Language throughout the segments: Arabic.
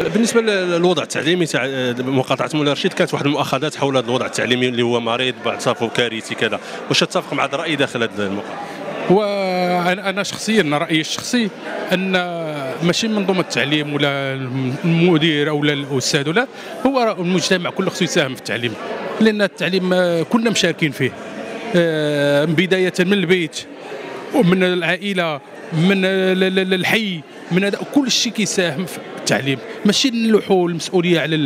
بالنسبة للوضع التعليمي تاع مقاطعة مولاي رشيد كانت واحد المؤاخذات حول هذا الوضع التعليمي اللي هو مريض بعد صافو كارثي كذا. واش تتفق مع هذا الرأي داخل هذه المقاطعه وأنا شخصيا رأيي الشخصي أن ماشي منظومة التعليم ولا المدير أو الأستاذ ولا هو المجتمع كله خصو يساهم في التعليم. لأن التعليم كلنا مشاركين فيه. بداية من البيت ومن العائلة من الحي من هذا كل شيء كيساهم في التعليم. ماشي نلوحوا المسؤولية على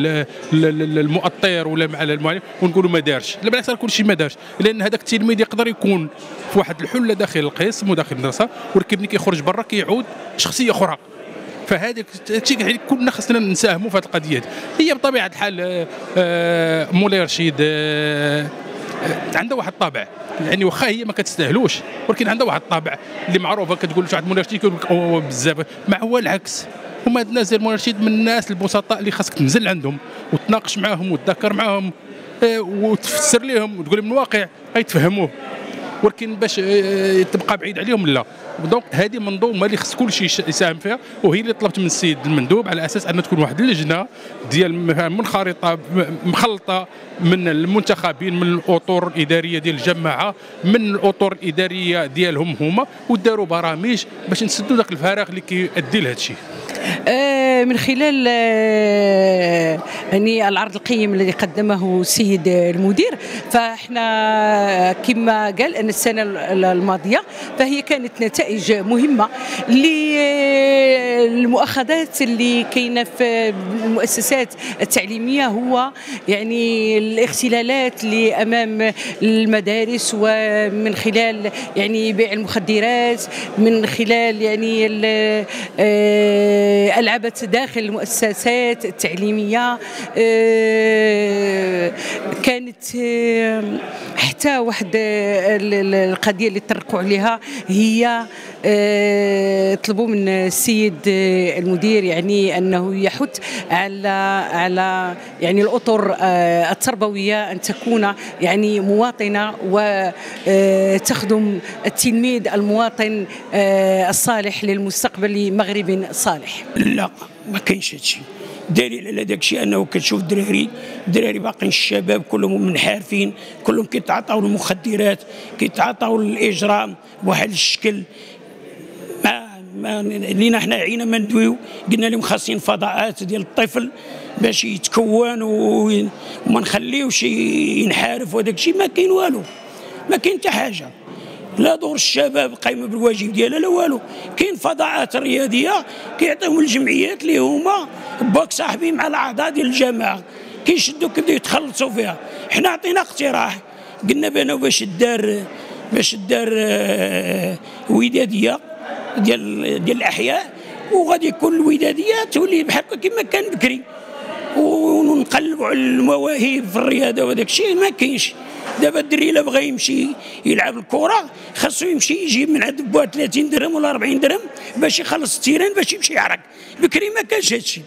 المؤطر ولا على المعلم ونقولوا ما دارش. لا بالعكس كل شيء ما دارش. لأن هذاك التلميذ يقدر يكون في واحد الحلة داخل القسم وداخل المدرسة ولكن كيخرج برا كيعود شخصية أخرى. الشيء يعني كلنا خصنا نساهموا في هذه القضية هي بطبيعة الحال آه، مولاي رشيد آه، عندها واحد الطابع. يعني واخا هي ما كتستاهلوش. ولكن عندها واحد الطابع اللي معروفة كتقول واحد رشيد كيقول لك بزاف. مع هو العكس. هما هاد الناس ديال رشيد من الناس البسطاء اللي خاصك تنزل عندهم وتناقش معاهم وتذكر معاهم آه، وتفسر لهم وتقول لهم الواقع. غيتفهموه ولكن باش آه، تبقى بعيد عليهم لا. دونك هذه منظومة اللي خص كل شيء يساهم فيها وهي اللي طلبت من السيد المندوب على أساس أن تكون واحد اللجنة ديال منخرطة مخلطة من المنتخبين من الأطر الإدارية ديال الجماعة من الأطر الإدارية ديالهم هما وداروا برامج باش نسدوا ذاك الفراغ اللي كيؤدي لهذا الشيء. آه، من خلال آه، يعني العرض القيم الذي قدمه السيد المدير. فإحنا كما قال أن السنة الماضية فهي كانت نتائج مهمة للمؤاخذات اللي كاينة في المؤسسات التعليمية. هو يعني الاختلالات اللي أمام المدارس ومن خلال يعني بيع المخدرات من خلال يعني آه، ألعبت داخل المؤسسات التعليمية. آه، كانت آه، حتى واحد القضية اللي تطرقوا عليها هي طلبوا من السيد المدير يعني أنه يحث على على يعني الأطر التربوية أن تكون يعني مواطنة وتخدم التلميذ المواطن الصالح للمستقبل مغرب صالح. لا ما كاينش هادشي. دليل على داك الشيء انه كتشوف الدراري الدراري باقيين الشباب كلهم منحرفين كلهم كيتعاطاو المخدرات كيتعاطاو الإجرام بواحد الشكل. ما لينا حنا عينا ما ندويو قلنا لهم خاصين فضاءات ديال الطفل باش يتكون وما نخليوش ينحرف وداك الشيء ما كاين والو. ما كاين حتى حاجة. لا دور الشباب قايمة بالواجب ديالها لا والو. كاين فضاءات رياضية كيعطيهم الجمعيات اللي هما باك صاحبين مع الأعضاء ديال الجماعة. كيشدوا كيبداو يتخلصوا فيها. حنا عطينا اقتراح. قلنا بأنه باش دار باش دار آه، ودادية ديال ديال الأحياء وغادي يكون الودادية تولي بحال كما كان بكري. ونقلبوا على المواهب في الرياضة وهذاك الشيء ما كاينش. دابا الدري إلا بغى يمشي يلعب الكرة خاصو يمشي يجيب من عند بوا 30 درهم ولا 40 درهم باش يخلص التيران باش يمشي يعرق. بكري ما كانش هادشي.